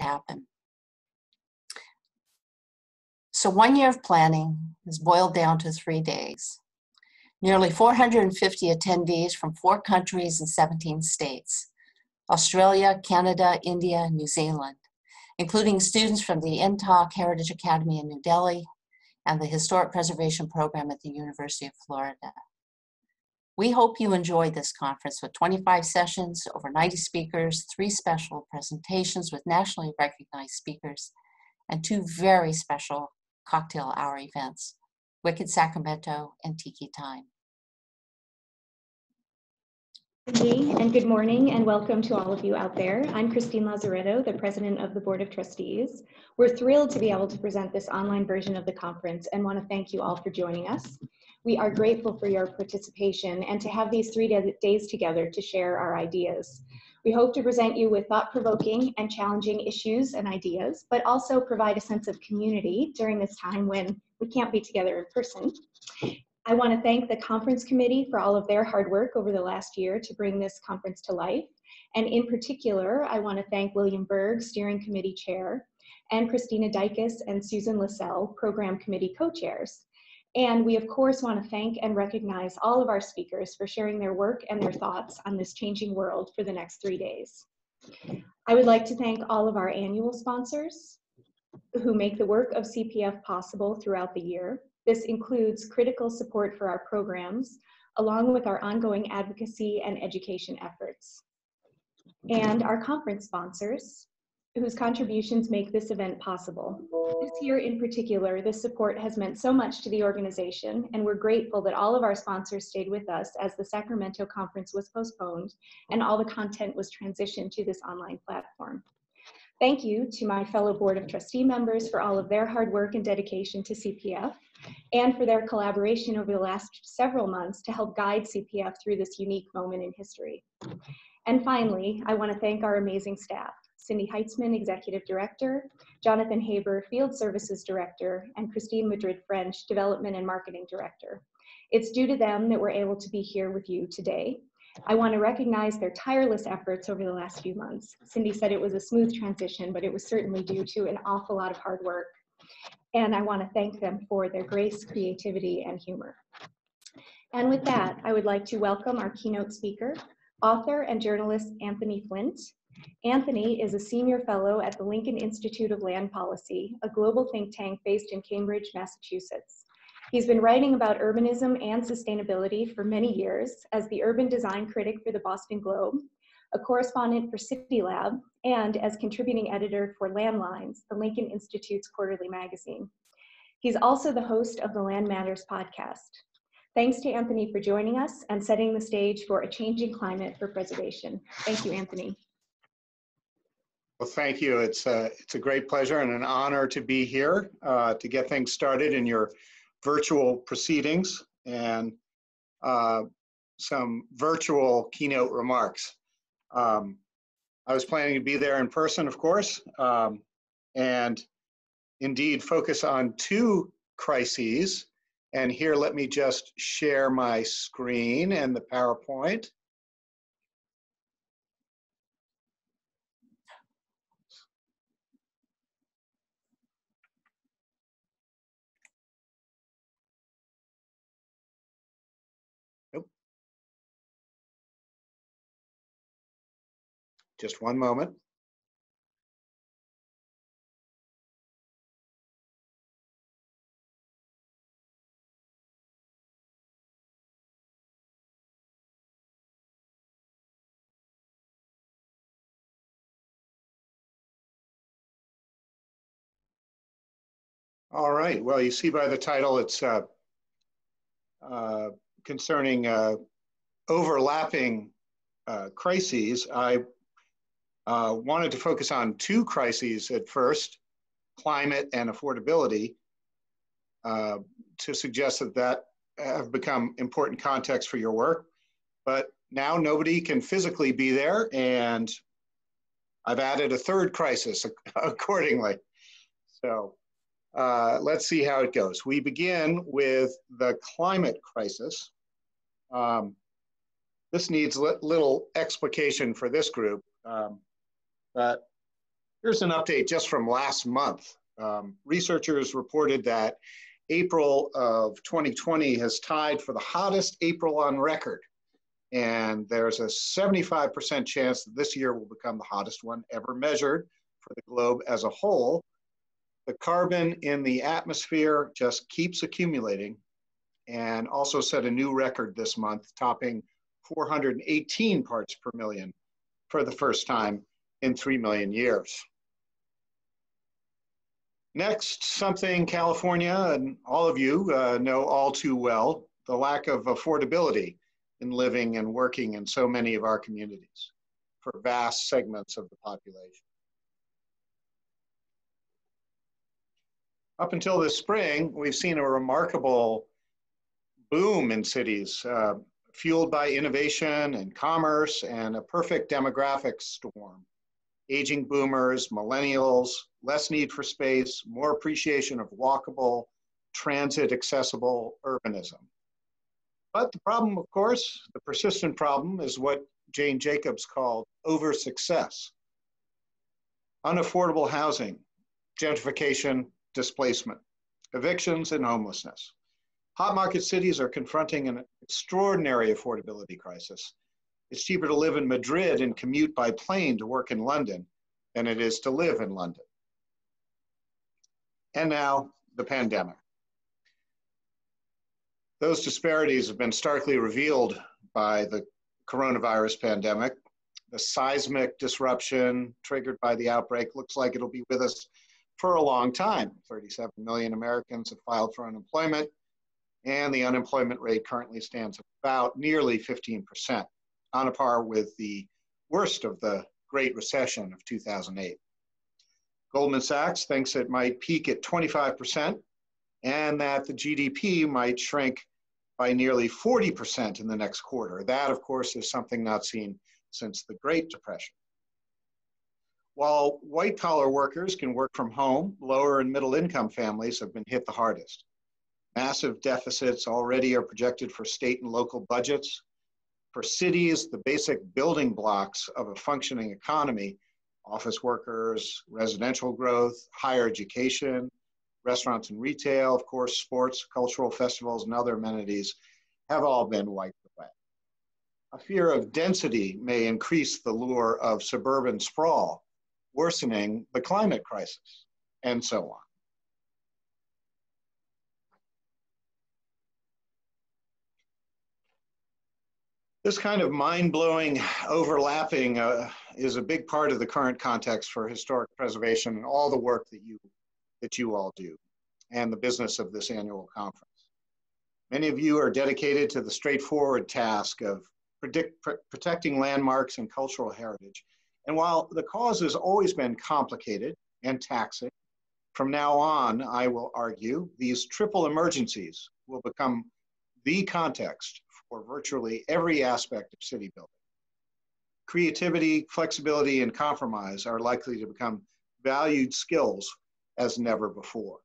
happen. So one year of planning is boiled down to three days. Nearly 450 attendees from four countries and 17 states Australia, Canada, India, New Zealand, including students from the INTACH Heritage Academy in New Delhi and the Historic Preservation Program at the University of Florida. We hope you enjoyed this conference with 25 sessions, over 90 speakers, three special presentations with nationally recognized speakers, and two very special cocktail hour events, Wicked Sacramento and Tiki Time. and good morning and welcome to all of you out there. I'm Christine Lazzaretto, the president of the Board of Trustees. We're thrilled to be able to present this online version of the conference and want to thank you all for joining us. We are grateful for your participation and to have these three days together to share our ideas. We hope to present you with thought-provoking and challenging issues and ideas, but also provide a sense of community during this time when we can't be together in person. I want to thank the conference committee for all of their hard work over the last year to bring this conference to life. And in particular, I want to thank William Berg, steering committee chair, and Christina Dikas and Susan Lassell, program committee co-chairs. And we of course want to thank and recognize all of our speakers for sharing their work and their thoughts on this changing world for the next three days. I would like to thank all of our annual sponsors who make the work of CPF possible throughout the year. This includes critical support for our programs, along with our ongoing advocacy and education efforts. And our conference sponsors, whose contributions make this event possible. This year in particular, this support has meant so much to the organization, and we're grateful that all of our sponsors stayed with us as the Sacramento conference was postponed and all the content was transitioned to this online platform. Thank you to my fellow Board of Trustee members for all of their hard work and dedication to CPF and for their collaboration over the last several months to help guide CPF through this unique moment in history. And finally, I want to thank our amazing staff, Cindy Heitzman, Executive Director, Jonathan Haber, Field Services Director, and Christine Madrid French, Development and Marketing Director. It's due to them that we're able to be here with you today. I want to recognize their tireless efforts over the last few months. Cindy said it was a smooth transition, but it was certainly due to an awful lot of hard work and I want to thank them for their grace, creativity, and humor. And with that, I would like to welcome our keynote speaker, author and journalist Anthony Flint. Anthony is a senior fellow at the Lincoln Institute of Land Policy, a global think tank based in Cambridge, Massachusetts. He's been writing about urbanism and sustainability for many years as the urban design critic for the Boston Globe, a correspondent for City Lab, and as contributing editor for Landlines, the Lincoln Institute's quarterly magazine. He's also the host of the Land Matters podcast. Thanks to Anthony for joining us and setting the stage for a changing climate for preservation. Thank you, Anthony. Well, thank you. It's a, it's a great pleasure and an honor to be here uh, to get things started in your virtual proceedings and uh, some virtual keynote remarks. Um, I was planning to be there in person, of course, um, and indeed focus on two crises. And here, let me just share my screen and the PowerPoint. Just one moment. All right. Well, you see by the title, it's uh, uh, concerning uh, overlapping uh, crises. I uh, wanted to focus on two crises at first, climate and affordability, uh, to suggest that that have become important context for your work. But now nobody can physically be there and I've added a third crisis accordingly. So uh, let's see how it goes. We begin with the climate crisis. Um, this needs li little explication for this group. Um, but Here's an update just from last month. Um, researchers reported that April of 2020 has tied for the hottest April on record. And there's a 75% chance that this year will become the hottest one ever measured for the globe as a whole. The carbon in the atmosphere just keeps accumulating and also set a new record this month, topping 418 parts per million for the first time in 3 million years. Next, something California and all of you uh, know all too well, the lack of affordability in living and working in so many of our communities for vast segments of the population. Up until this spring, we've seen a remarkable boom in cities, uh, fueled by innovation and commerce and a perfect demographic storm. Aging boomers, millennials, less need for space, more appreciation of walkable, transit accessible urbanism. But the problem, of course, the persistent problem is what Jane Jacobs called over success. Unaffordable housing, gentrification, displacement, evictions, and homelessness. Hot market cities are confronting an extraordinary affordability crisis. It's cheaper to live in Madrid and commute by plane to work in London than it is to live in London. And now the pandemic. Those disparities have been starkly revealed by the coronavirus pandemic. The seismic disruption triggered by the outbreak looks like it'll be with us for a long time. 37 million Americans have filed for unemployment, and the unemployment rate currently stands about nearly 15%, on a par with the worst of the Great Recession of 2008. Goldman Sachs thinks it might peak at 25% and that the GDP might shrink by nearly 40% in the next quarter. That, of course, is something not seen since the Great Depression. While white collar workers can work from home, lower and middle income families have been hit the hardest. Massive deficits already are projected for state and local budgets. For cities, the basic building blocks of a functioning economy office workers, residential growth, higher education, restaurants and retail, of course, sports, cultural festivals, and other amenities have all been wiped away. A fear of density may increase the lure of suburban sprawl worsening the climate crisis, and so on. This kind of mind-blowing overlapping uh, is a big part of the current context for historic preservation and all the work that you, that you all do and the business of this annual conference. Many of you are dedicated to the straightforward task of predict, pr protecting landmarks and cultural heritage and while the cause has always been complicated and taxing, from now on, I will argue, these triple emergencies will become the context for virtually every aspect of city building. Creativity, flexibility, and compromise are likely to become valued skills as never before.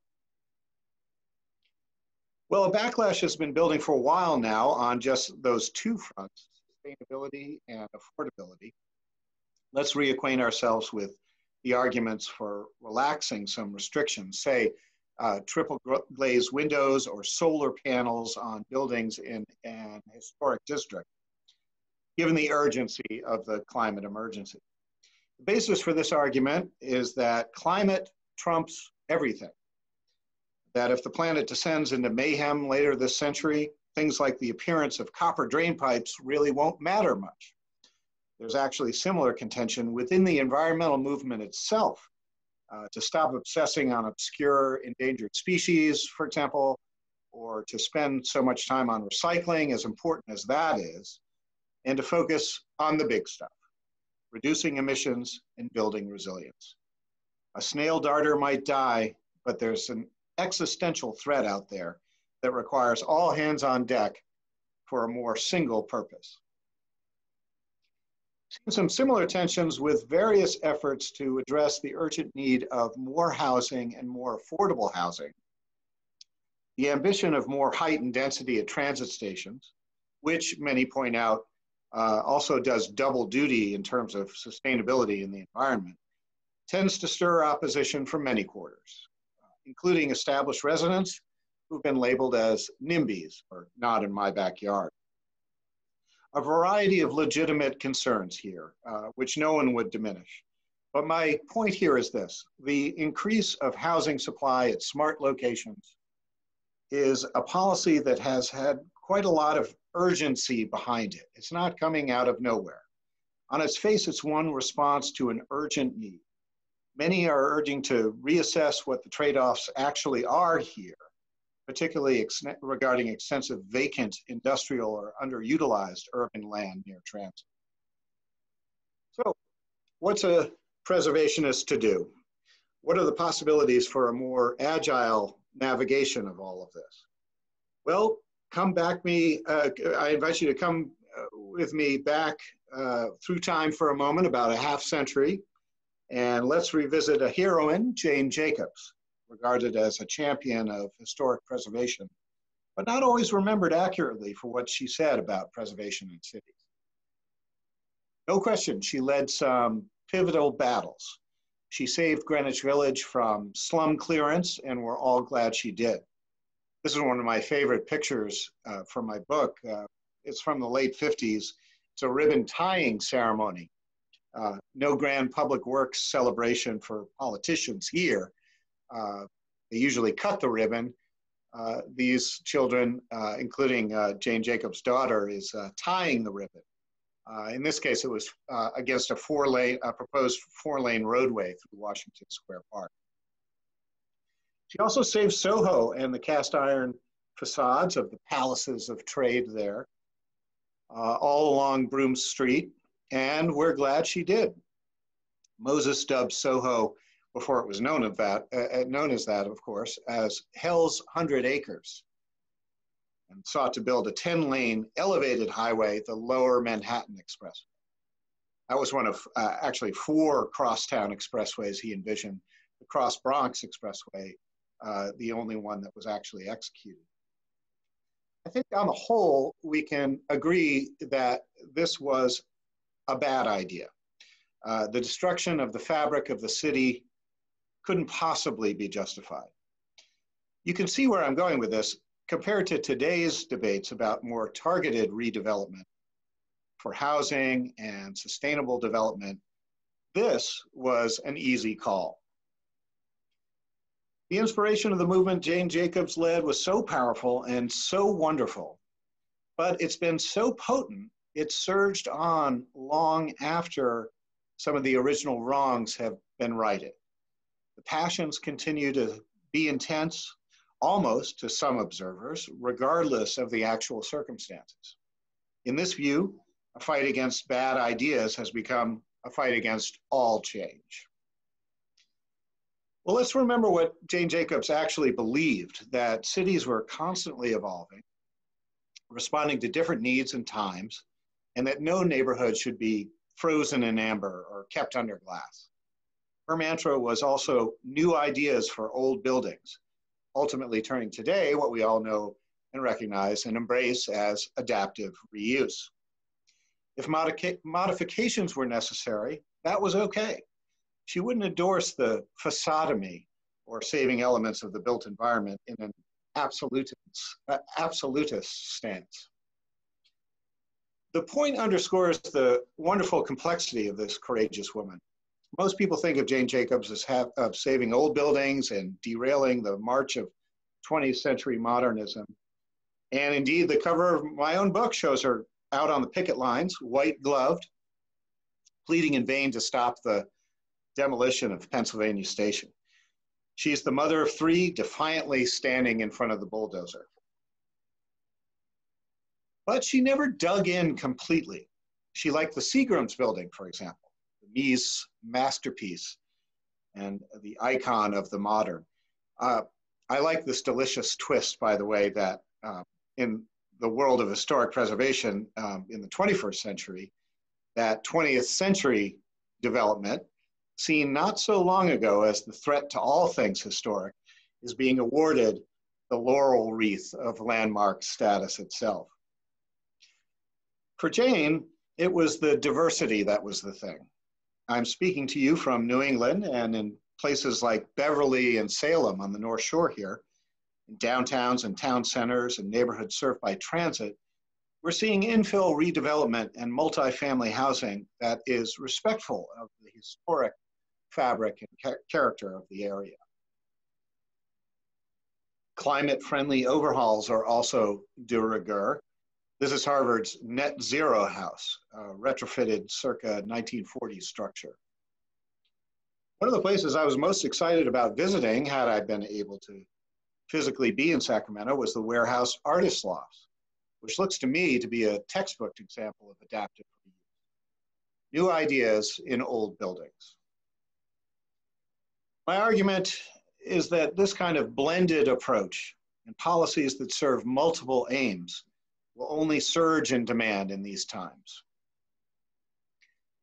Well, a backlash has been building for a while now on just those two fronts, sustainability and affordability let's reacquaint ourselves with the arguments for relaxing some restrictions, say uh, triple glazed windows or solar panels on buildings in an historic district, given the urgency of the climate emergency. The basis for this argument is that climate trumps everything. That if the planet descends into mayhem later this century, things like the appearance of copper drain pipes really won't matter much there's actually similar contention within the environmental movement itself uh, to stop obsessing on obscure endangered species, for example, or to spend so much time on recycling, as important as that is, and to focus on the big stuff, reducing emissions and building resilience. A snail darter might die, but there's an existential threat out there that requires all hands on deck for a more single purpose some similar tensions with various efforts to address the urgent need of more housing and more affordable housing. The ambition of more height and density at transit stations, which many point out uh, also does double duty in terms of sustainability in the environment, tends to stir opposition from many quarters, including established residents who've been labeled as NIMBYs, or not in my backyard. A variety of legitimate concerns here, uh, which no one would diminish. But my point here is this the increase of housing supply at smart locations is a policy that has had quite a lot of urgency behind it. It's not coming out of nowhere. On its face, it's one response to an urgent need. Many are urging to reassess what the trade offs actually are here, particularly regarding extensive vacant industrial or underutilized urban land near transit. So, what's a preservationist to do? What are the possibilities for a more agile navigation of all of this? Well, come back me, uh, I invite you to come uh, with me back uh, through time for a moment, about a half century, and let's revisit a heroine, Jane Jacobs, regarded as a champion of historic preservation, but not always remembered accurately for what she said about preservation in cities. No question, she led some pivotal battles. She saved Greenwich Village from slum clearance, and we're all glad she did. This is one of my favorite pictures uh, from my book. Uh, it's from the late 50s. It's a ribbon tying ceremony. Uh, no grand public works celebration for politicians here. Uh, they usually cut the ribbon. Uh, these children, uh, including Jane Jacobs' daughter, is tying the ribbon. in this case, it was against a four lane, a proposed four lane roadway through Washington Square Park. She also saved Soho and the cast iron facades of the palaces of trade there, uh, all along Broome Street, and we're glad she did. Moses dubbed Soho, before it was known of that, uh, uh known as that, of course, as Hell's Hundred Acres, and sought to build a 10-lane elevated highway, the Lower Manhattan Expressway. That was one of uh, actually four crosstown expressways he envisioned. The Cross Bronx Expressway uh, the only one that was actually executed. I think on the whole, we can agree that this was a bad idea. Uh, the destruction of the fabric of the city couldn't possibly be justified. You can see where I'm going with this compared to today's debates about more targeted redevelopment for housing and sustainable development. This was an easy call. The inspiration of the movement Jane Jacobs led was so powerful and so wonderful, but it's been so potent, it surged on long after some of the original wrongs have been righted. The passions continue to be intense, almost to some observers, regardless of the actual circumstances. In this view, a fight against bad ideas has become a fight against all change. Well, let's remember what Jane Jacobs actually believed that cities were constantly evolving, responding to different needs and times, and that no neighborhood should be frozen in amber or kept under glass. Her mantra was also new ideas for old buildings, ultimately turning today what we all know and recognize and embrace as adaptive reuse. If modica- modifications were necessary, that was okay she wouldn't endorse the facade or saving elements of the built environment in an absolutist, uh, absolutist stance. The point underscores the wonderful complexity of this courageous woman. Most people think of Jane Jacobs as of saving old buildings and derailing the march of 20th century modernism. And indeed, the cover of my own book shows her out on the picket lines, white gloved, pleading in vain to stop the demolition of Pennsylvania Station. She's the mother of three, defiantly standing in front of the bulldozer. But she never dug in completely. She liked the Seagram's building, for example, Mies masterpiece and the icon of the modern. Uh, I like this delicious twist, by the way, that uh, in the world of historic preservation um, in the 21st century, that 20th century development seen not so long ago as the threat to all things historic, is being awarded the laurel wreath of landmark status itself. For Jane, it was the diversity that was the thing. I'm speaking to you from New England and in places like Beverly and Salem on the North Shore here, in downtowns and town centers and neighborhoods served by transit, we're seeing infill redevelopment and multifamily housing that is respectful of the historic fabric and character of the area. Climate friendly overhauls are also de rigueur. This is Harvard's net zero house, a retrofitted circa 1940 structure. One of the places I was most excited about visiting, had I been able to physically be in Sacramento, was the Warehouse Artist Loft, which looks to me to be a textbook example of adaptive reuse. New ideas in old buildings. My argument is that this kind of blended approach and policies that serve multiple aims will only surge in demand in these times.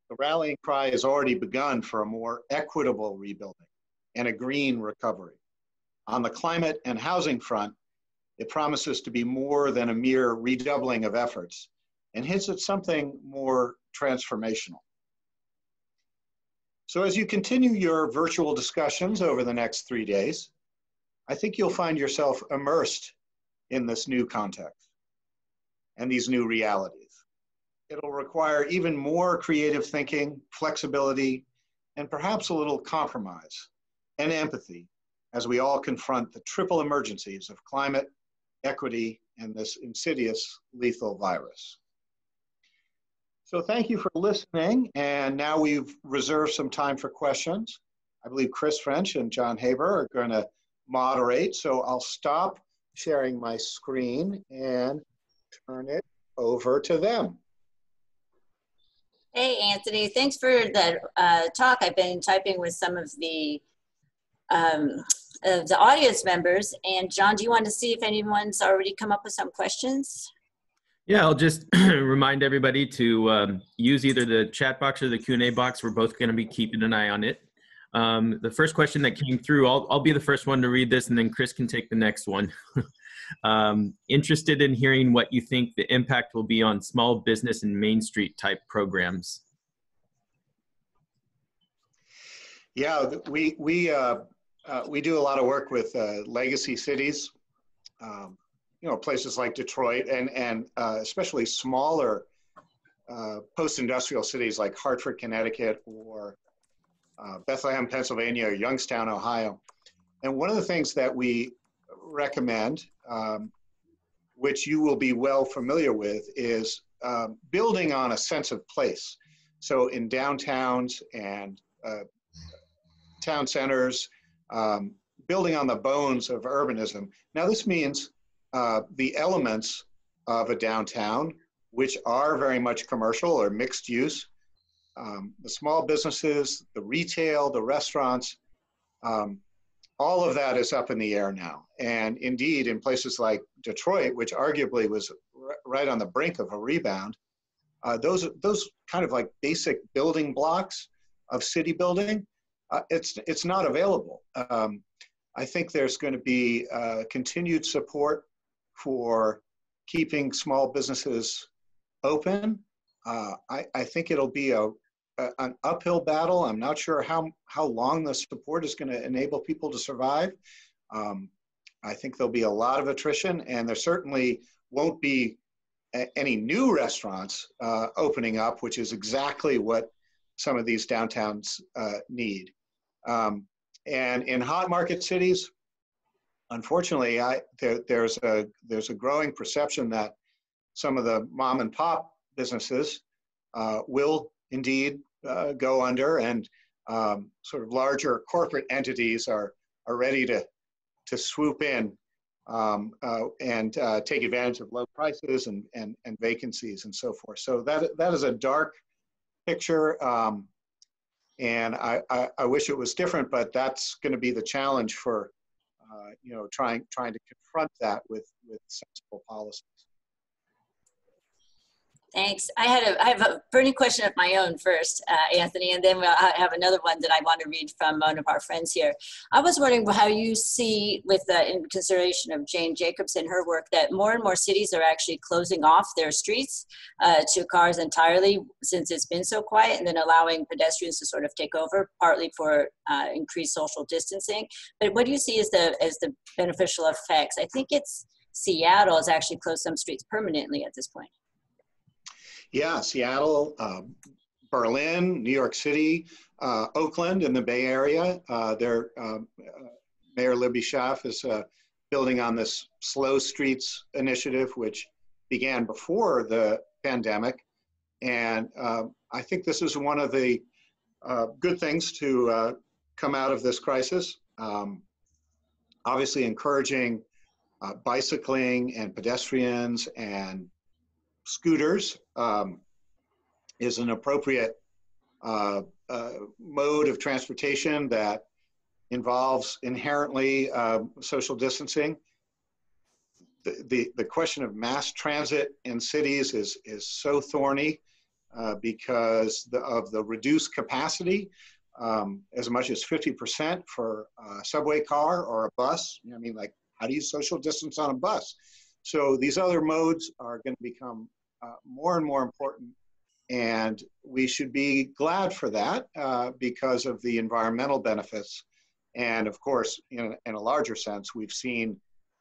The rallying cry has already begun for a more equitable rebuilding and a green recovery. On the climate and housing front, it promises to be more than a mere redoubling of efforts and hints at something more transformational. So as you continue your virtual discussions over the next three days, I think you'll find yourself immersed in this new context and these new realities. It'll require even more creative thinking, flexibility, and perhaps a little compromise and empathy as we all confront the triple emergencies of climate, equity, and this insidious lethal virus. So thank you for listening. And now we've reserved some time for questions. I believe Chris French and John Haber are going to moderate. So I'll stop sharing my screen and turn it over to them. Hey, Anthony, thanks for the uh, talk. I've been typing with some of the um, of the audience members. And John, do you want to see if anyone's already come up with some questions? Yeah, I'll just remind everybody to um, use either the chat box or the Q&A box. We're both going to be keeping an eye on it. Um, the first question that came through, I'll, I'll be the first one to read this and then Chris can take the next one. um, interested in hearing what you think the impact will be on small business and Main Street type programs. Yeah, we, we, uh, uh, we do a lot of work with uh, legacy cities, um, you know, places like Detroit and, and uh, especially smaller uh, post-industrial cities like Hartford, Connecticut, or uh, Bethlehem, Pennsylvania, or Youngstown, Ohio. And one of the things that we recommend, um, which you will be well familiar with, is um, building on a sense of place. So in downtowns and uh, town centers, um, building on the bones of urbanism. Now, this means uh, the elements of a downtown, which are very much commercial or mixed use, um, the small businesses, the retail, the restaurants, um, all of that is up in the air now. And indeed, in places like Detroit, which arguably was right on the brink of a rebound, uh, those those kind of like basic building blocks of city building uh, it's it's not available. Um, I think there's going to be uh, continued support for keeping small businesses open. Uh, I, I think it'll be a, an uphill battle. I'm not sure how how long the support is going to enable people to survive. Um, I think there'll be a lot of attrition, and there certainly won't be any new restaurants uh, opening up, which is exactly what some of these downtowns uh, need. Um, and in hot market cities, unfortunately, I, there, there's, a, there's a growing perception that some of the mom and pop businesses uh, will indeed uh, go under and um, sort of larger corporate entities are, are ready to, to swoop in um, uh, and uh, take advantage of low prices and, and, and vacancies and so forth. So that, that is a dark picture. Um, and I, I, I wish it was different, but that's going to be the challenge for, uh, you know, trying trying to confront that with with sensible policies. Thanks. I had a I have a burning question of my own first, uh, Anthony, and then we'll I have another one that I want to read from one of our friends here. I was wondering how you see, with uh, in consideration of Jane Jacobs and her work, that more and more cities are actually closing off their streets uh, to cars entirely since it's been so quiet, and then allowing pedestrians to sort of take over, partly for uh, increased social distancing. But what do you see as the as the beneficial effects? I think it's Seattle has actually closed some streets permanently at this point. Yeah, Seattle, uh, Berlin, New York City, uh, Oakland in the Bay Area. Uh, their um, uh, Mayor Libby Schaaf is uh, building on this Slow Streets initiative, which began before the pandemic. And um, I think this is one of the uh, good things to come out of this crisis. Um, obviously, encouraging bicycling and pedestrians and scooters um, is an appropriate uh, uh, mode of transportation that involves inherently uh, social distancing. The, the, the, question of mass transit in cities is, is so thorny uh, because the, of the reduced capacity, um, as much as 50% for a subway car or a bus. I mean, like, how do you social distance on a bus? So these other modes are going to become uh, more and more important. And we should be glad for that uh, because of the environmental benefits. And of course, in, in a larger sense, we've seen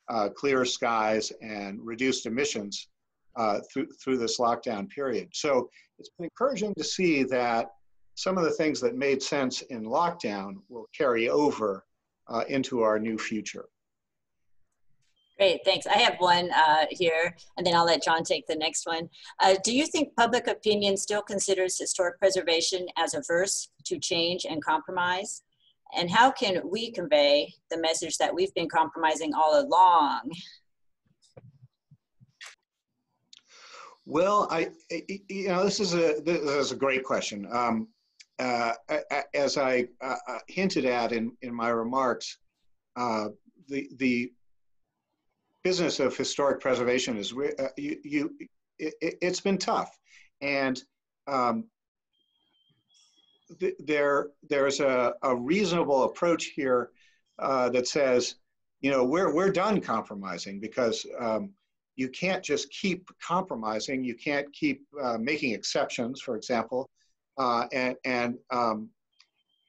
uh, clearer skies and reduced emissions uh, through, through this lockdown period. So it's been encouraging to see that some of the things that made sense in lockdown will carry over uh, into our new future. Great, thanks. I have one uh, here, and then I'll let John take the next one. Uh, do you think public opinion still considers historic preservation as averse to change and compromise? And how can we convey the message that we've been compromising all along? Well, I, you know, this is a this is a great question. Um, uh, as I uh, uh, hinted at in in my remarks, uh, the the business of historic preservation is uh, you, you it, has been tough. And um, th there there's a, a reasonable approach here uh, that says you know we're we're done compromising because um, you can't just keep compromising. You can't keep uh, making exceptions for example. Uh, and and um,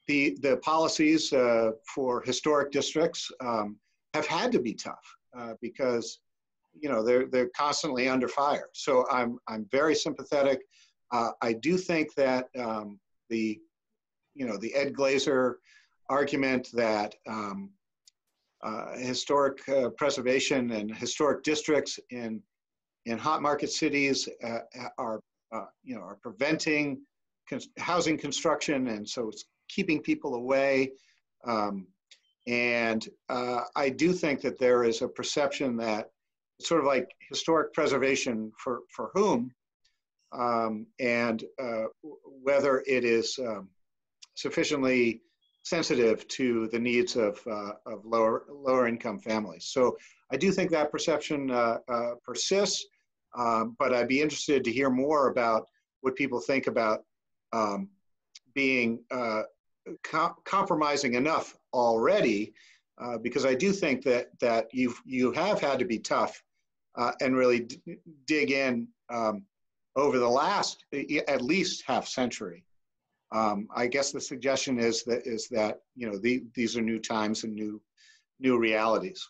the the policies uh, for historic districts um, have had to be tough uh, because you know they're they're constantly under fire. So I'm I'm very sympathetic. Uh, I do think that um, the you know the Ed Glaeser argument that um, uh, historic uh, preservation and historic districts in in hot market cities uh, are you know are preventing housing construction and so it's keeping people away. Um, and uh, I do think that there is a perception that sort of like historic preservation for, for whom, um, and uh, whether it is um, sufficiently sensitive to the needs of, uh, of lower, lower income families. So I do think that perception uh, uh, persists, um, but I'd be interested to hear more about what people think about um, being compromising enough already, uh, because I do think that that you you have had to be tough uh, and really dig in um, over the last at least half century. Um, I guess the suggestion is that is that you know the, these are new times and new new realities.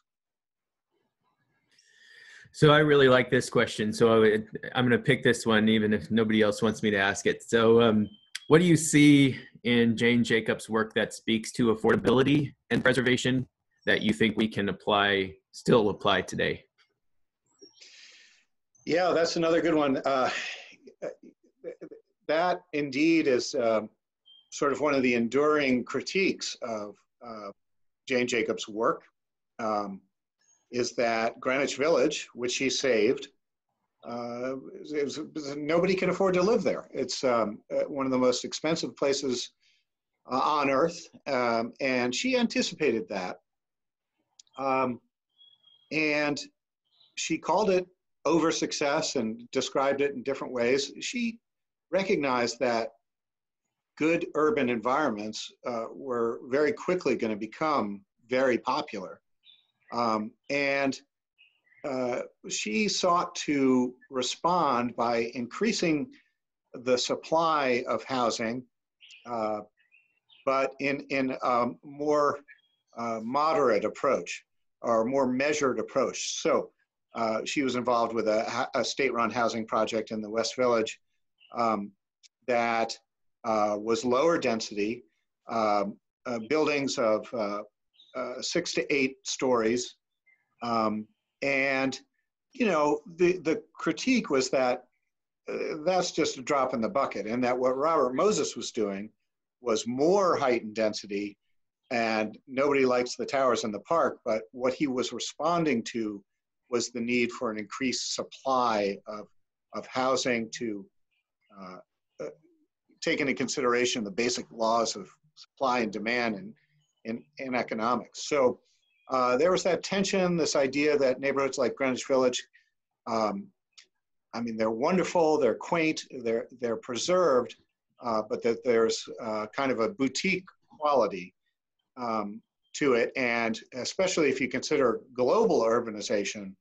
So I really like this question. So I am going to pick this one, even if nobody else wants me to ask it. So, um, what do you see in Jane Jacobs' work that speaks to affordability and preservation that you think we can apply, still apply today? Yeah, that's another good one. Uh, that indeed is um, sort of one of the enduring critiques of uh, Jane Jacobs' work. Um, is that Greenwich Village, which she saved, uh, it was, it was, nobody can afford to live there. It's um, uh, one of the most expensive places uh, on earth, um, and she anticipated that. Um, and she called it over success and described it in different ways. She recognized that good urban environments uh, were very quickly going to become very popular. Um, and uh, she sought to respond by increasing the supply of housing, uh, but in, in a more uh, moderate approach or more measured approach. So uh, she was involved with a, a state-run housing project in the West Village um, that uh, was lower density, um, buildings of six to eight stories. Um, and, you know, the, the critique was that uh, that's just a drop in the bucket and that what Robert Moses was doing was more height and density and nobody likes the towers in the park, but what he was responding to was the need for an increased supply of, of housing to uh, uh, take into consideration the basic laws of supply and demand in, in, in economics. So uh, there was that tension, this idea that neighborhoods like Greenwich Village, um, I mean, they're wonderful, they're quaint, they're, they're preserved, uh, but that there's uh, kind of a boutique quality um, to it. And especially if you consider global urbanization,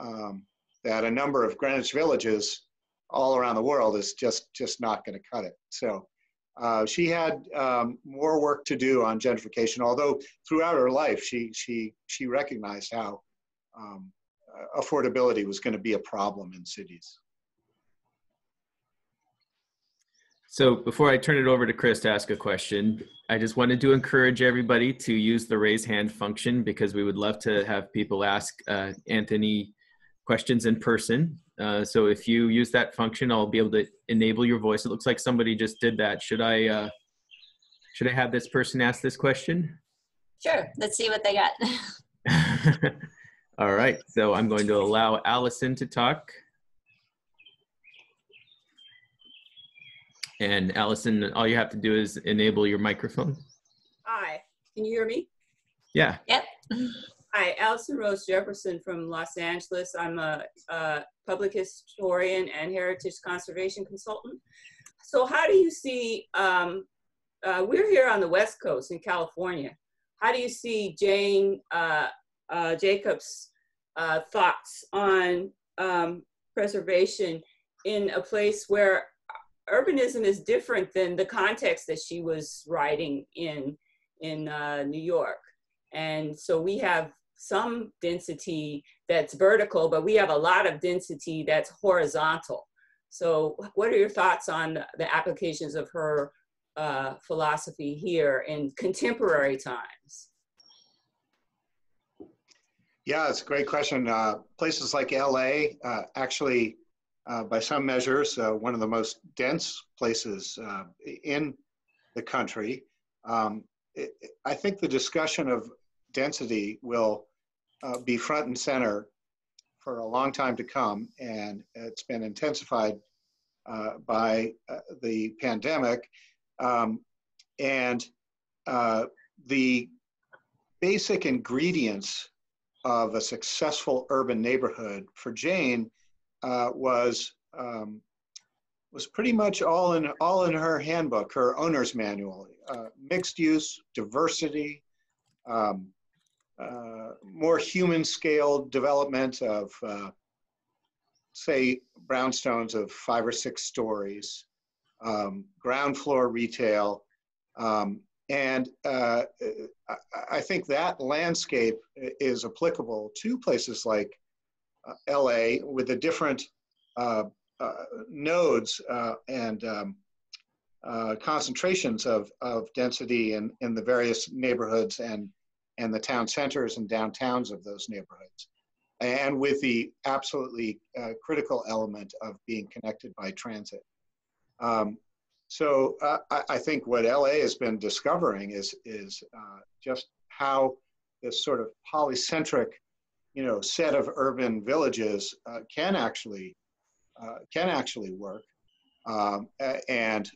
um, that a number of Greenwich villages all around the world is just, just not going to cut it. So uh, she had um, more work to do on gentrification, although throughout her life, she, she, she recognized how um, affordability was going to be a problem in cities. So before I turn it over to Chris to ask a question, I just wanted to encourage everybody to use the raise hand function because we would love to have people ask uh, Anthony questions in person. Uh, so if you use that function, I'll be able to enable your voice. It looks like somebody just did that. Should I uh, should I have this person ask this question? Sure. Let's see what they got. All right. So I'm going to allow Allison to talk. And Allison, all you have to do is enable your microphone. Hi, can you hear me? Yeah. Yep. Hi, Allison Rose Jefferson from Los Angeles. I'm a, a, public historian and heritage conservation consultant. So how do you see, um, uh, we're here on the West Coast in California. How do you see Jane uh, uh, Jacobs' uh, thoughts on um, preservation in a place where urbanism is different than the context that she was writing in in uh, New York. And so we have some density that's vertical, but we have a lot of density that's horizontal. So what are your thoughts on the applications of her uh, philosophy here in contemporary times? Yeah, it's a great question. Uh, places like LA uh, actually uh, by some measures, uh, one of the most dense places uh, in the country. Um, it, I think the discussion of density will uh, be front and center for a long time to come, and it's been intensified uh, by uh, the pandemic. Um, and the basic ingredients of a successful urban neighborhood for Jane uh, was um, was pretty much all in all in her handbook, her owner's manual. Uh, mixed use, diversity, um, uh, more human scale development of, uh, say, brownstones of five or six stories, um, ground floor retail, um, and uh, I think that landscape is applicable to places like uh, LA with the different uh, uh, nodes and um, concentrations of, of density in, in the various neighborhoods and, and the town centers and downtowns of those neighborhoods. And with the absolutely critical element of being connected by transit. Um, so uh, I, I, think what LA has been discovering is is uh, just how this sort of polycentric you know set of urban villages uh, can actually uh, can actually work um, and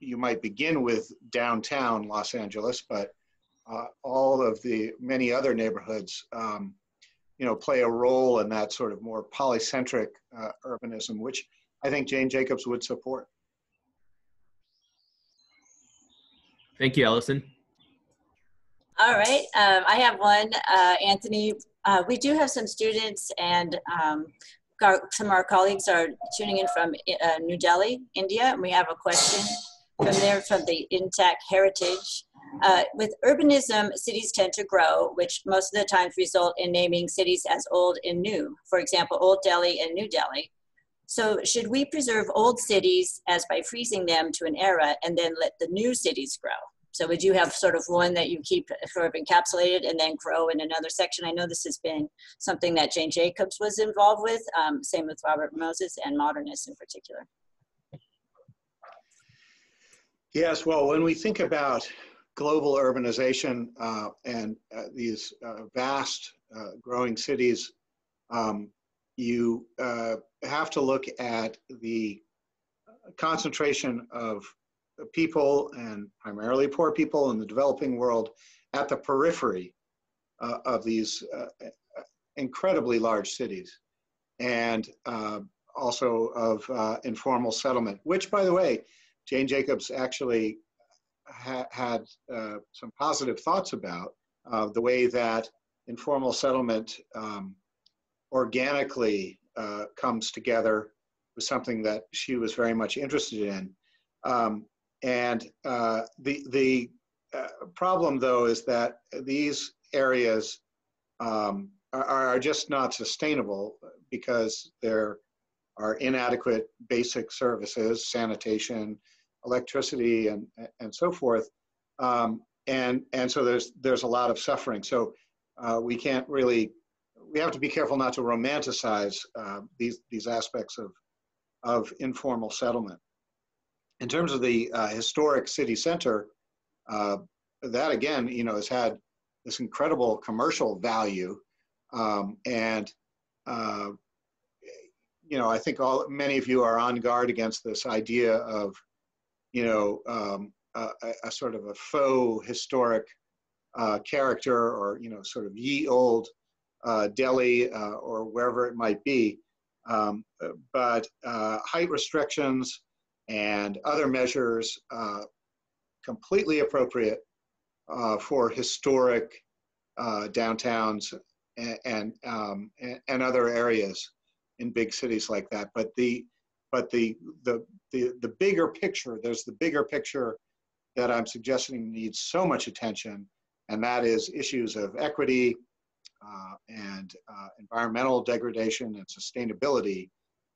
you might begin with downtown Los Angeles but uh, all of the many other neighborhoods um, you know, play a role in that sort of more polycentric uh, urbanism, which I think Jane Jacobs would support. Thank you, Allison. All right, um, I have one, uh, Anthony. Uh, we do have some students and um, some of our colleagues are tuning in from uh, New Delhi, India, and we have a question from there from the INTACH heritage. Uh, with urbanism, cities tend to grow, which most of the times result in naming cities as old and new. For example, Old Delhi and New Delhi. So should we preserve old cities as by freezing them to an era and then let the new cities grow? So would you have sort of one that you keep sort of encapsulated and then grow in another section? I know this has been something that Jane Jacobs was involved with, um, same with Robert Moses and modernists in particular. Yes, well, when we think about global urbanization uh, and uh, these uh, vast uh, growing cities, um, you uh, have to look at the concentration of people and primarily poor people in the developing world at the periphery of these incredibly large cities and also of informal settlement, which by the way, Jane Jacobs actually ha had uh, some positive thoughts about uh, the way that informal settlement um, organically uh, comes together was something that she was very much interested in. Um, and uh, the, the uh, problem though is that these areas um, are, are just not sustainable because there are inadequate basic services, sanitation, electricity and, and so forth. Um, and, and so there's, there's a lot of suffering. So uh, we can't really, we have to be careful not to romanticize uh, these, these aspects of, of informal settlement. In terms of the uh, historic city center, uh, that again, you know, has had this incredible commercial value. Um, and, uh, you know, I think all many of you are on guard against this idea of you know, um, a, a, sort of a faux historic uh, character or, you know, sort of ye old uh, Delhi uh, or wherever it might be. Um, but uh, height restrictions and other measures uh, completely appropriate uh, for historic downtowns and, and, um, and other areas in big cities like that. But the but the, the, the, the bigger picture, there's the bigger picture that I'm suggesting needs so much attention, and that is issues of equity uh, and uh, environmental degradation and sustainability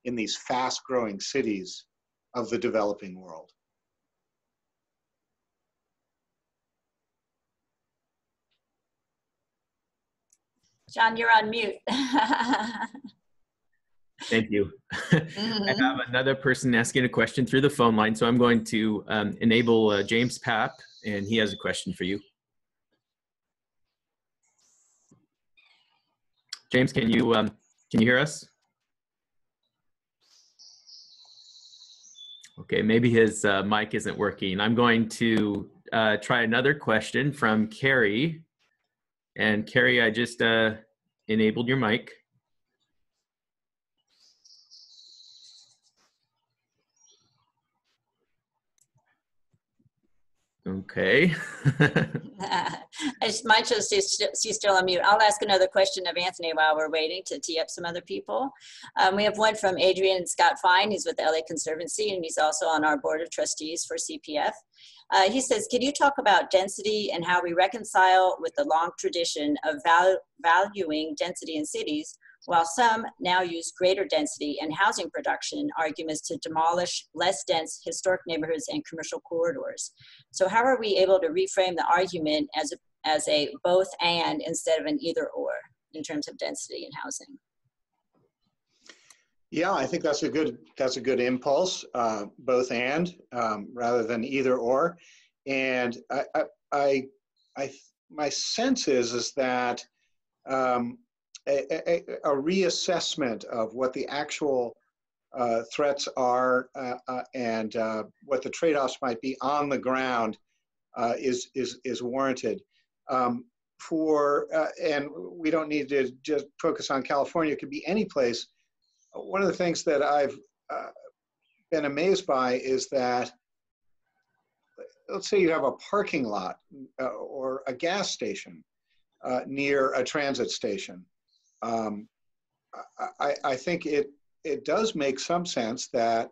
in these fast growing cities of the developing world. John, you're on mute. Thank you. Mm-hmm. I have another person asking a question through the phone line, so I'm going to um, enable uh, James Papp, and he has a question for you. James, can you um, can you hear us? Okay, maybe his uh, mic isn't working. I'm going to uh, try another question from Carrie. And Carrie, I just uh, enabled your mic. Okay. I might just see she's still on mute. I'll ask another question of Anthony while we're waiting to tee up some other people. Um, we have one from Adrian Scott Fine. He's with the LA Conservancy and he's also on our board of trustees for CPF. Uh, he says, can you talk about density and how we reconcile with the long tradition of val valuing density in cities while some now use greater density and housing production arguments to demolish less dense historic neighborhoods and commercial corridors. So how are we able to reframe the argument as a, as a both and instead of an either or in terms of density and housing? Yeah, I think that's a good that's a good impulse, uh, both and um, rather than either or. And I, I, I, I my sense is is that um, a, a, a reassessment of what the actual uh, threats are uh, uh, and uh, what the trade-offs might be on the ground uh, is, is, is warranted. Um, for, and we don't need to just focus on California, it could be any place. One of the things that I've been amazed by is that, let's say you have a parking lot uh, or a gas station uh, near a transit station. Um, I, I think it, it does make some sense that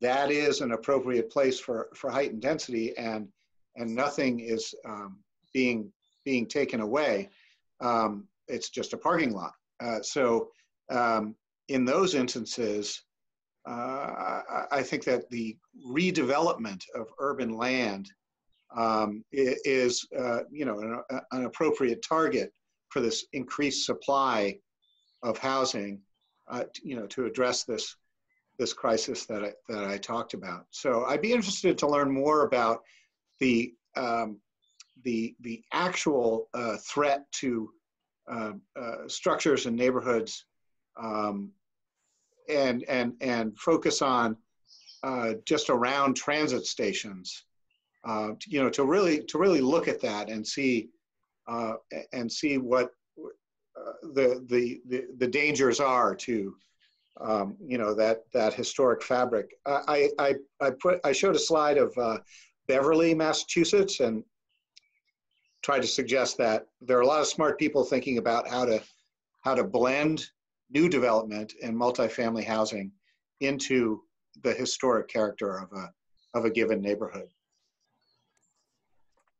that is an appropriate place for, for height and density and, and nothing is um, being, being taken away. Um, it's just a parking lot. Uh, so um, in those instances, uh, I, I, think that the redevelopment of urban land um, is, uh, you know, an, an, appropriate target for this increased supply of housing, uh, you know, to address this this crisis that I, that I talked about. So I'd be interested to learn more about the um, the the actual uh, threat to uh, uh, structures and neighborhoods, um, and and and focus on uh, just around transit stations. Uh, you know, to really to really look at that and see uh, and see what the, the the the dangers are to um, you know that that historic fabric. I, I I put I showed a slide of uh, Beverly, Massachusetts, and tried to suggest that there are a lot of smart people thinking about how to how to blend new development and multifamily housing into the historic character of a of a given neighborhood.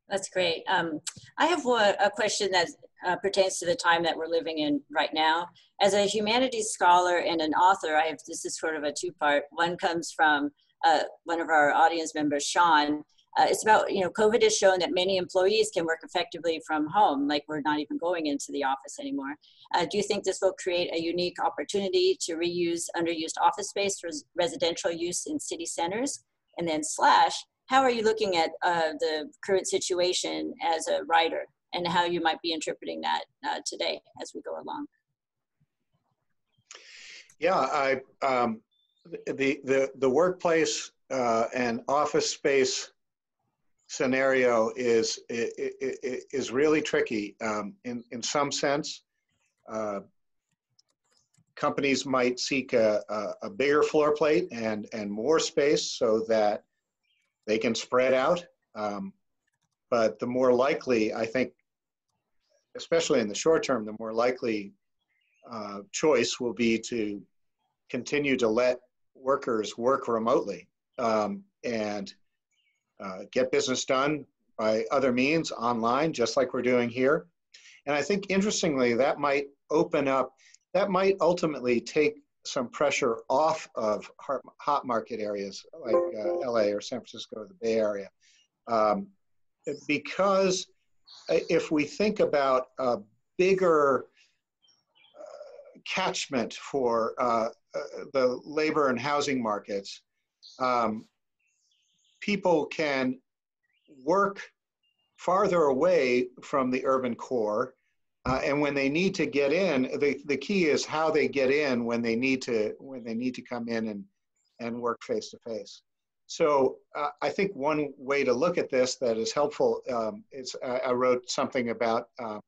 That's great. Um, I have a, a question that uh, pertains to the time that we're living in right now. As a humanities scholar and an author, I have this is sort of a two-part. One comes from uh, one of our audience members, Sean. Uh, it's about you know COVID has shown that many employees can work effectively from home, like we're not even going into the office anymore. Uh, do you think this will create a unique opportunity to reuse underused office space for residential use in city centers? And then slash, how are you looking at uh, the current situation as a writer and how you might be interpreting that uh, today as we go along? Yeah, I um, the the the workplace uh, and office space scenario is is really tricky um, in in some sense. Uh, companies might seek a, a, a, bigger floor plate and and more space so that they can spread out. Um, but the more likely, I think, especially in the short term, the more likely uh, choice will be to continue to let workers work remotely um, and uh, get business done by other means online, just like we're doing here. And I think interestingly, that might open up, that might ultimately take some pressure off of hot market areas like uh, LA or San Francisco or the Bay Area. Um, because if we think about a bigger uh, catchment for uh, uh, the labor and housing markets, um, people can work farther away from the urban core uh, and when they need to get in, the, the key is how they get in when they need to when they need to come in and, and work face to face. So uh, I think one way to look at this that is helpful um, is I, I, wrote something about, um,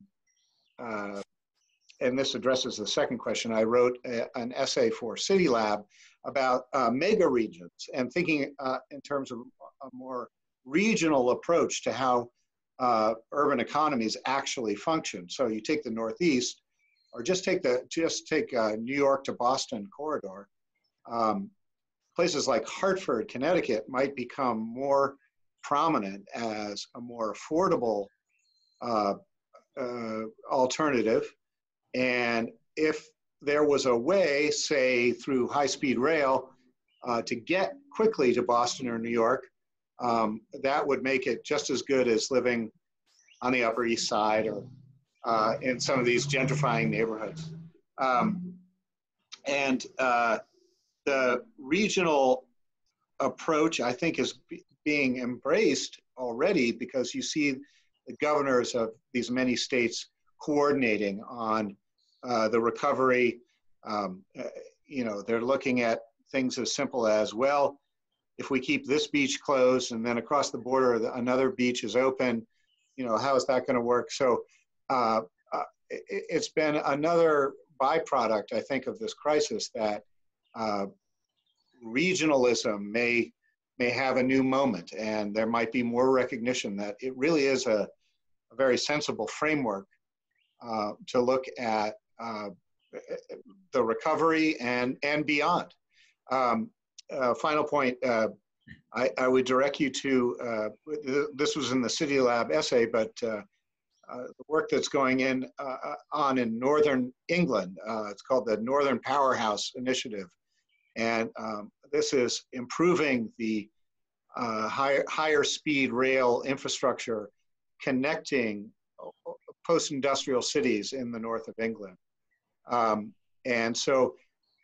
uh, and this addresses the second question. I wrote a, an essay for City Lab about uh, mega regions and thinking uh, in terms of a more regional approach to how uh, urban economies actually function. So you take the Northeast, or just take the just take uh, New York to Boston corridor. Um, places like Hartford, Connecticut, might become more prominent as a more affordable uh, uh alternative. And if there was a way, say through high-speed rail, uh, to get quickly to Boston or New York, um, that would make it just as good as living on the Upper East Side or uh, in some of these gentrifying neighborhoods. Um, and uh, the regional approach, I think, is being embraced already because you see the governors of these many states coordinating on uh, the recovery. Um, uh, you know, they're looking at things as simple as, well, if we keep this beach closed and then across the border another beach is open, you know, how is that going to work? So uh, uh, it, has been another byproduct, I think, of this crisis that uh, regionalism may may have a new moment, and there might be more recognition that it really is a, a very sensible framework uh, to look at uh, the recovery and and beyond. Um, uh, final point. Uh, I, I, would direct you to uh, this was in the City Lab essay, but uh, the work that's going in on in Northern England. it's called the Northern Powerhouse Initiative, and um, this is improving the uh, higher, higher speed rail infrastructure connecting post-industrial cities in the north of England. Um, and so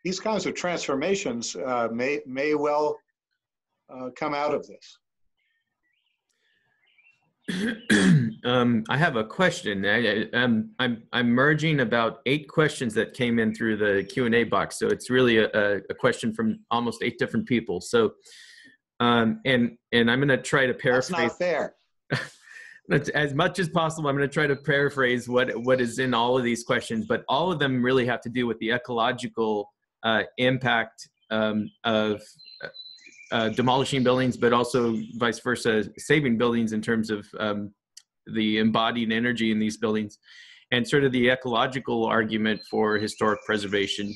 these kinds of transformations uh, may, may well uh, come out of this. um, I have a question. I, am I'm, I'm, I'm merging about eight questions that came in through the Q and A box. So it's really a, a question from almost eight different people. So, um, and and I'm going to try to paraphrase. That's not fair. as much as possible, I'm going to try to paraphrase what what is in all of these questions. But all of them really have to do with the ecological uh, impact um, of uh, demolishing buildings, but also vice versa, saving buildings in terms of um, the embodied energy in these buildings, and sort of the ecological argument for historic preservation.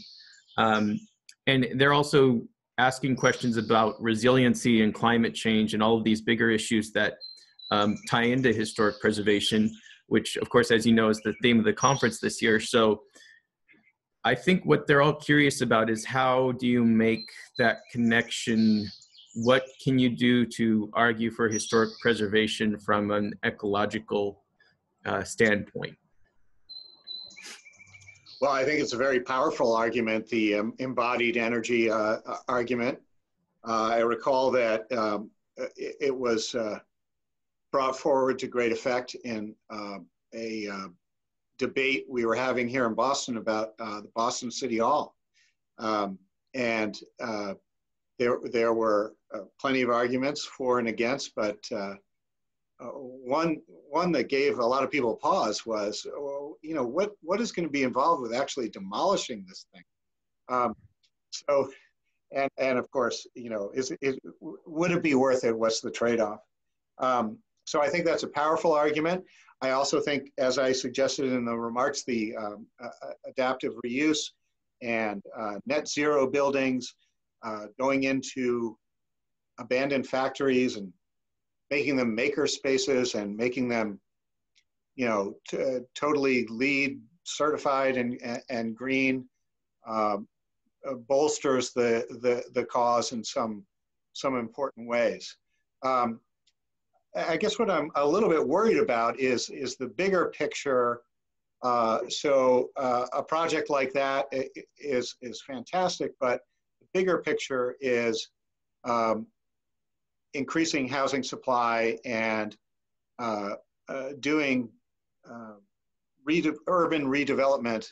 Um, and they're also asking questions about resiliency and climate change and all of these bigger issues that um, tie into historic preservation, which, of course, as you know, is the theme of the conference this year. So I think what they're all curious about is how do you make that connection what can you do to argue for historic preservation from an ecological uh, standpoint? Well, I think it's a very powerful argument, the um, embodied energy uh, uh argument. Uh, I recall that um, it, it, was uh, brought forward to great effect in um, a uh, debate we were having here in Boston about the Boston City Hall. Um, and there, there were uh, plenty of arguments for and against, but uh, uh, one, one that gave a lot of people pause was, well, you know, what, what is going to be involved with actually demolishing this thing? Um, so, and, and of course, you know, is, is, would it be worth it? What's the trade-off? Um, so I think that's a powerful argument. I also think, as I suggested in the remarks, the um, uh, adaptive reuse and uh, net zero buildings, uh, going into abandoned factories and making them maker spaces and making them, you know, totally LEED certified and, and, and green um, uh, bolsters the, the, the cause in some, some important ways. Um, I guess what I'm a little bit worried about is, is the bigger picture. Uh, so uh, a project like that is, is fantastic, but the bigger picture is um, increasing housing supply and uh, uh, doing uh, rede urban redevelopment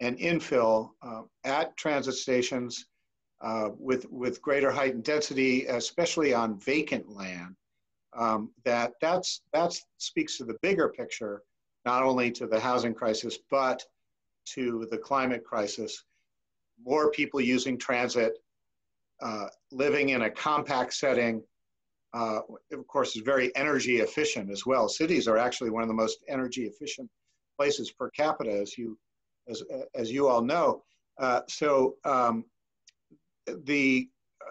and infill uh, at transit stations uh, with, with greater height and density, especially on vacant land. Um, that that's, that's speaks to the bigger picture, not only to the housing crisis, but to the climate crisis more people using transit, uh, living in a compact setting, uh, of course, is very energy efficient as well. Cities are actually one of the most energy efficient places per capita, as you, as, as you all know. Uh, so um, the,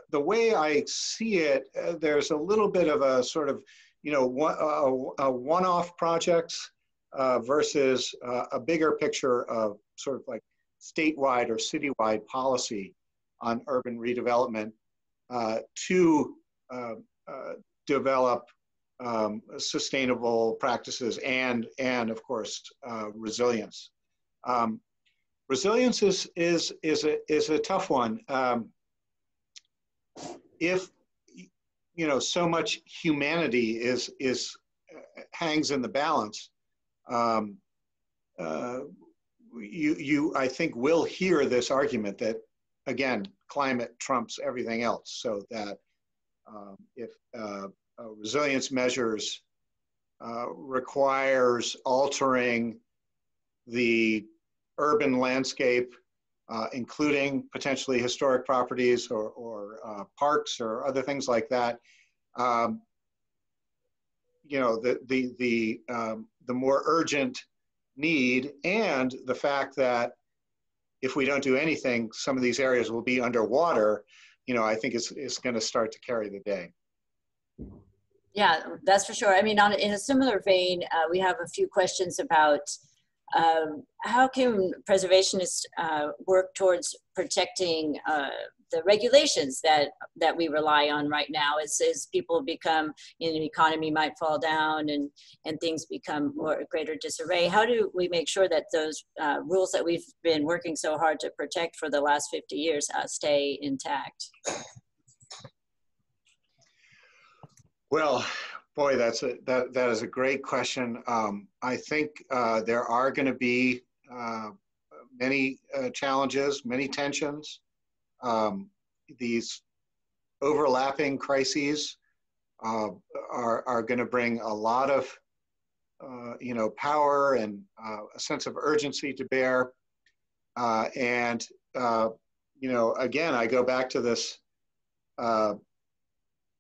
the way I see it, uh, there's a little bit of a sort of, you know, one, uh, a one-off projects uh, versus a bigger picture of sort of like statewide or citywide policy on urban redevelopment uh, to uh, uh, develop um, sustainable practices and, and of course, uh, resilience. Um, resilience is, is, is, a, is a tough one. Um, if, you know, so much humanity is, is, hangs in the balance, um, uh, you, you, I think, will hear this argument that, again, climate trumps everything else. So that um, if uh, uh, resilience measures uh, requires altering the urban landscape, uh, including potentially historic properties or, or uh, parks or other things like that. Um, you know, the, the, the, um, the more urgent need and the fact that if we don't do anything, some of these areas will be underwater, you know, I think it's, it's going to start to carry the day. Yeah, that's for sure. I mean, on, in a similar vein, uh, we have a few questions about um, how can preservationists uh, work towards protecting uh, the regulations that that we rely on right now as, as people become you know, the economy might fall down and and things become more greater disarray? How do we make sure that those uh, rules that we've been working so hard to protect for the last 50 years uh, stay intact? Well boy that's a that, that is a great question. Um, i think uh, there are going to be uh, many uh, challenges many tensions. Um, these overlapping crises uh, are, are going to bring a lot of uh, you know power and uh, a sense of urgency to bear. And you know again i go back to this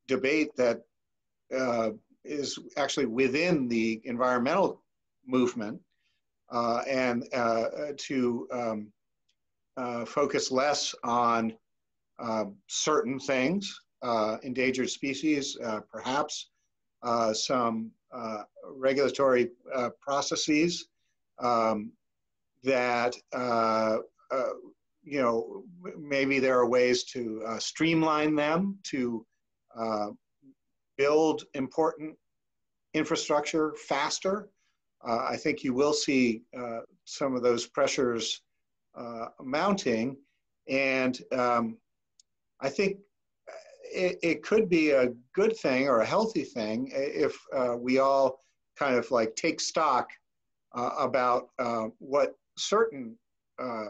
debate that is actually within the environmental movement and to um, uh, focus less on uh, certain things, uh, endangered species, uh, perhaps uh, some uh, regulatory processes um, that, you know, maybe there are ways to streamline them, to build important infrastructure faster. I think you will see some of those pressures uh, mounting. And um, I think it, it, could be a good thing or a healthy thing if uh, we all kind of like take stock uh, about uh, what certain uh,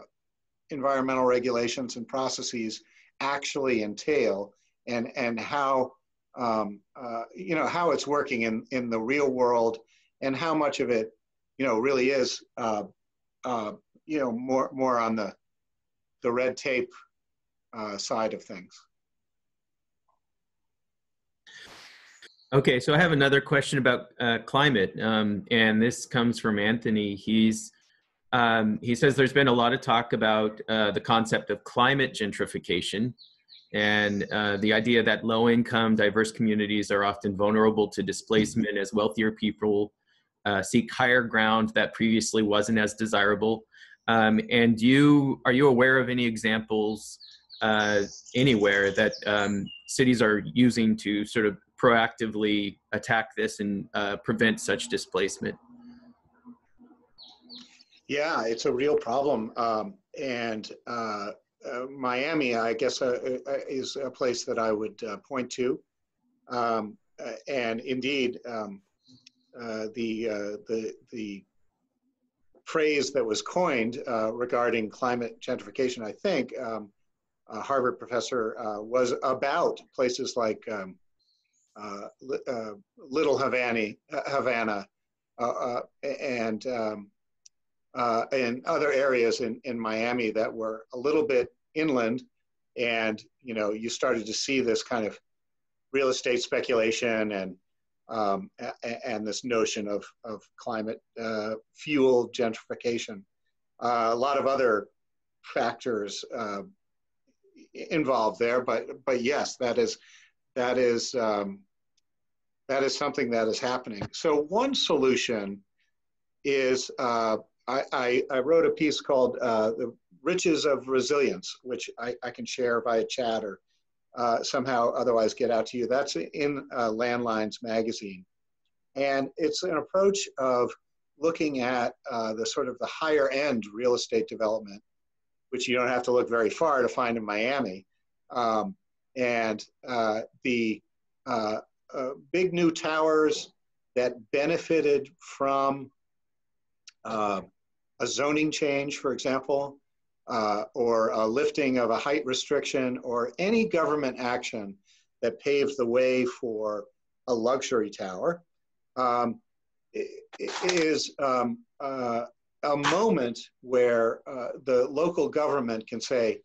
environmental regulations and processes actually entail and, and how, um, uh, you know, how it's working in, in the real world and how much of it, you know, really is uh, you know more more on the the red tape uh, side of things. Okay, so I have another question about uh, climate, um, and this comes from Anthony. He's um, he says there's been a lot of talk about uh, the concept of climate gentrification and uh, the idea that low income, diverse communities are often vulnerable to displacement as wealthier people uh, seek higher ground that previously wasn't as desirable. Um, and you are you aware of any examples uh, anywhere that um, cities are using to sort of proactively attack this and uh, prevent such displacement? Yeah, it's a real problem, um, and uh, uh Miami, I guess, uh, uh, is a place that I would point to. Um, and indeed, um, the the the phrase that was coined uh, regarding climate gentrification, I think, um, a Harvard professor, uh, was about places like um, uh, uh Little Havana, Havana uh, uh, and um, and other areas in, in Miami that were a little bit inland, and you know you started to see this kind of real estate speculation and um, and this notion of, of climate uh, fuel gentrification. Uh, a lot of other factors uh, involved there, but but yes, that is that is um, that is something that is happening. So one solution is uh, I, I, I, wrote a piece called uh, "The Riches of Resilience," which I, I can share via chat or uh, somehow otherwise get out to you. That's in uh, Landlines magazine. And it's an approach of looking at uh, the sort of the higher end real estate development, which you don't have to look very far to find in Miami. Um, and uh, the uh, big new towers that benefited from a zoning change, for example, uh, or a lifting of a height restriction or any government action that paves the way for a luxury tower um, is um, uh, a moment where uh, the local government can say,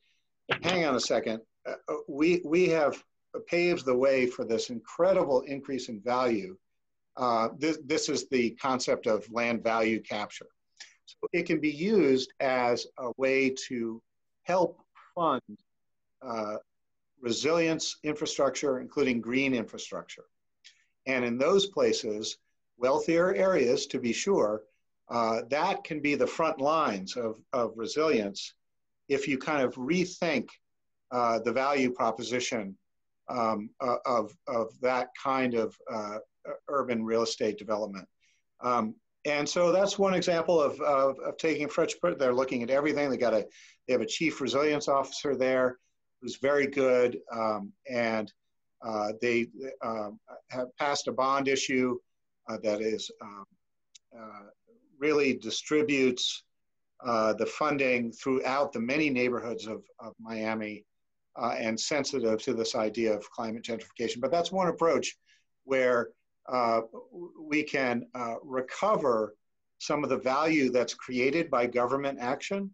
hang on a second, uh, uh, we, we have paved the way for this incredible increase in value. Uh, this, this is the concept of land value capture. So it can be used as a way to help fund uh, resilience infrastructure, including green infrastructure. And in those places, wealthier areas to be sure, uh, that can be the front lines of, of resilience if you kind of rethink uh, the value proposition um, uh, of, of that kind of uh, urban real estate development. Um, and so that's one example of, of, of taking approach. They're looking at everything. They got a, they have a chief resilience officer there who's very good. Um, and uh, they um, have passed a bond issue uh, that is um, uh, really distributes uh, the funding throughout the many neighborhoods of, of Miami uh, and sensitive to this idea of climate gentrification. But that's one approach where uh, we can uh, recover some of the value that's created by government action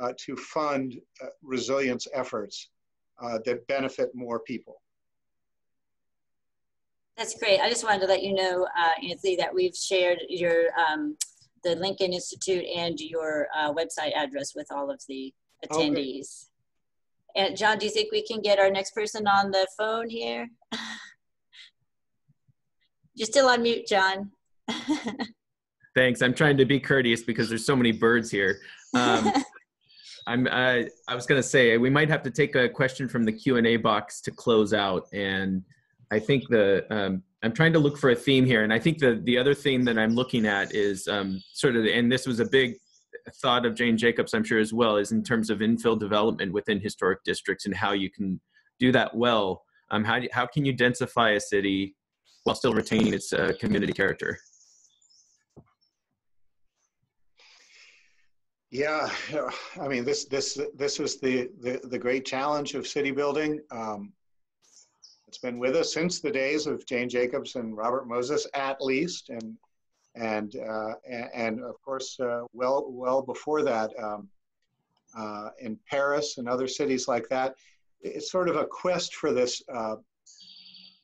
uh, to fund uh, resilience efforts that benefit more people. That's great. I just wanted to let you know, Anthony, that we've shared your um, the Lincoln Institute and your uh, website address with all of the attendees. Okay. And John, do you think we can get our next person on the phone here? You're still on mute, John. Thanks. I'm trying to be courteous because there's so many birds here. Um, I'm. I, I was going to say we might have to take a question from the Q and A box to close out, and I think the um, I'm trying to look for a theme here, and I think the the other theme that I'm looking at is um, sort of, and this was a big thought of Jane Jacobs, I'm sure as well, is in terms of infill development within historic districts and how you can do that well. Um, how do, how can you densify a city while still retaining its uh, community character? Yeah, I mean this this this was the the, the great challenge of city building. Um, it's been with us since the days of Jane Jacobs and Robert Moses, at least, and and uh, and, of course, uh, well well before that, um, uh, in Paris and other cities like that. It's sort of a quest for this uh,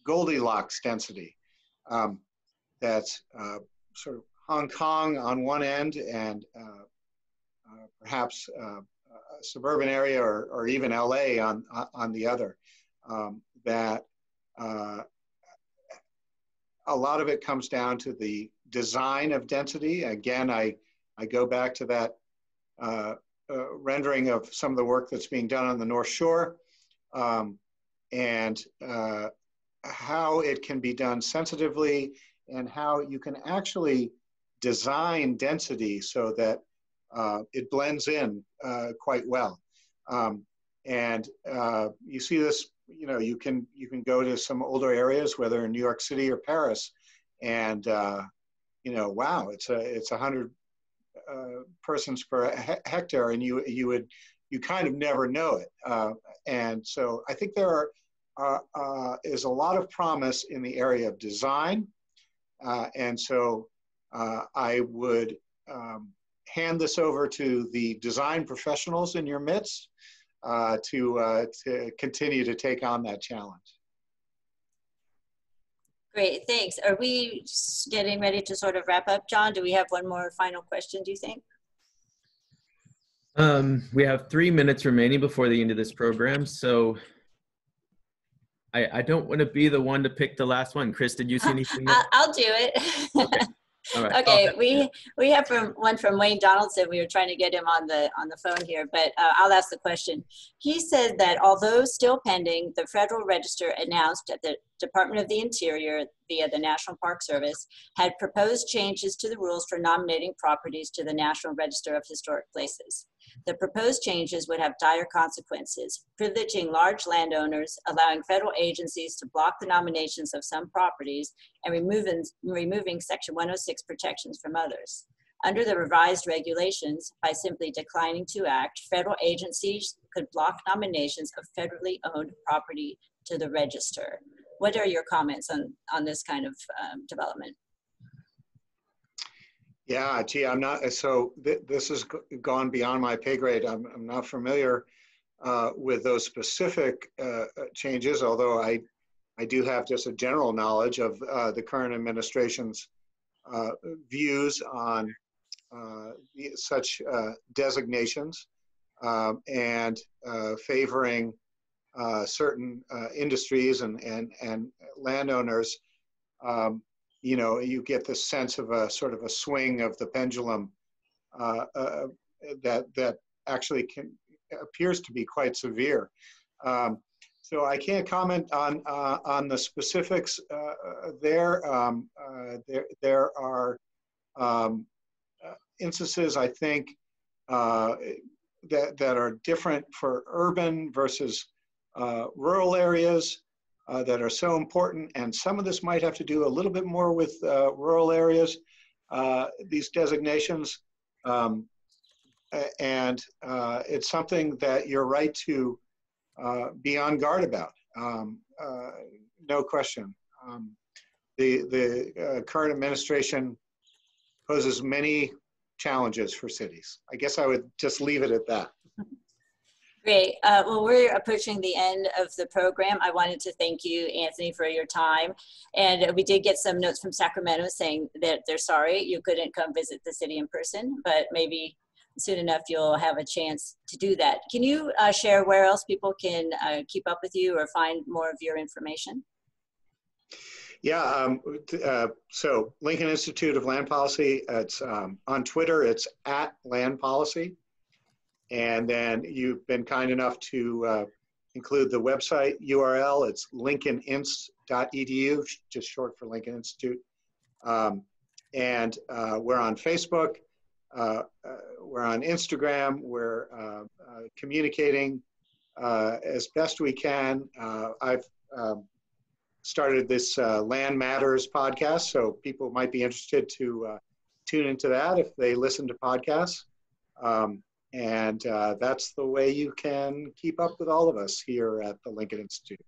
Goldilocks density. Um, that's uh, sort of Hong Kong on one end and uh, perhaps a suburban area or, or even LA on on the other. Um, that uh, a lot of it comes down to the design of density. Again, I, I go back to that uh, uh, rendering of some of the work that's being done on the North Shore um, and uh, how it can be done sensitively and how you can actually design density so that uh, it blends in uh, quite well. Um, and you see this you know you can you can go to some older areas whether in new york city or paris and uh, you know wow it's a it's a hundred uh, persons per he hectare and you you would you kind of never know it uh, and so i think there are uh, uh, is a lot of promise in the area of design uh, and so i would um, hand this over to the design professionals in your midst uh, to, uh, to continue to take on that challenge. Great, thanks. Are we getting ready to sort of wrap up, John? Do we have one more final question, do you think? Um, we have three minutes remaining before the end of this program, so I, I don't want to be the one to pick the last one. Chris, did you see anything? I'll, I'll do it. Okay. Right. Okay, we we have from one from Wayne Donaldson. We were trying to get him on the on the phone here, but uh, I'll ask the question. He said that although still pending, the Federal Register announced that the Department of the Interior via the National Park Service had proposed changes to the rules for nominating properties to the National Register of Historic Places. The proposed changes would have dire consequences, privileging large landowners, allowing federal agencies to block the nominations of some properties, and removing, removing Section 106 protections from others. Under the revised regulations, by simply declining to act, federal agencies could block nominations of federally owned property to the register. What are your comments on, on this kind of um, development? Yeah, gee, I'm not, so th- this has gone beyond my pay grade. I'm, I'm not familiar uh, with those specific uh, uh, changes, although I, I do have just a general knowledge of uh, the current administration's uh, views on uh, such designations um, and favoring certain industries and, and, and landowners. Um, you know, you get the sense of a sort of a swing of the pendulum uh, uh, that that actually can appears to be quite severe. Um, so I can't comment on uh, on the specifics uh, there. Um, uh, there there are um, uh, instances I think that that are different for urban versus rural areas uh, that are so important. And some of this might have to do a little bit more with uh, rural areas, uh, these designations. Um, and uh, it's something that you're right to uh, be on guard about. Um, uh, no question. Um, the the current administration poses many challenges for cities. I guess I would just leave it at that. Great. Uh, well, we're approaching the end of the program. I wanted to thank you, Anthony, for your time. And we did get some notes from Sacramento saying that they're sorry you couldn't come visit the city in person, but maybe soon enough you'll have a chance to do that. Can you uh, share where else people can uh, keep up with you or find more of your information? Yeah, um, uh, so Lincoln Institute of Land Policy, it's um, on Twitter, it's at Land Policy. And then you've been kind enough to uh, include the website URL, it's lincolninst.edu, just short for Lincoln Institute. Um, and uh, we're on Facebook, uh, uh, we're on Instagram, we're uh, uh, communicating uh, as best we can. I've um, started this Land Matters podcast, so people might be interested to tune into that if they listen to podcasts. Um, and uh, that's the way you can keep up with all of us here at the Lincoln Institute.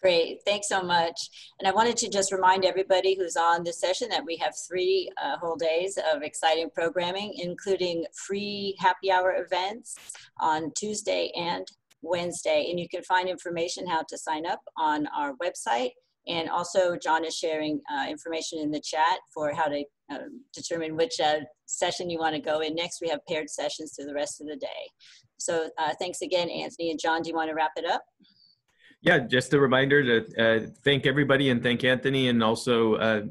Great, thanks so much. And I wanted to just remind everybody who's on this session that we have three uh, whole days of exciting programming, including free happy hour events on Tuesday and Wednesday. And you can find information how to sign up on our website. And also John is sharing uh, information in the chat for how to uh, determine which uh, session you want to go in next. We have paired sessions through the rest of the day. So uh, thanks again, Anthony. And John, do you want to wrap it up? Yeah, just a reminder to uh, thank everybody and thank Anthony. And also, uh,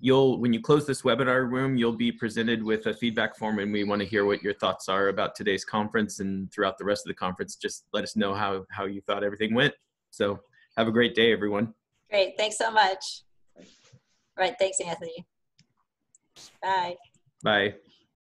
you'll when you close this webinar room, you'll be presented with a feedback form, and we want to hear what your thoughts are about today's conference and throughout the rest of the conference. Just let us know how how you thought everything went. So, have a great day, everyone. Great, thanks so much. All right, thanks, Anthony. Bye. Bye.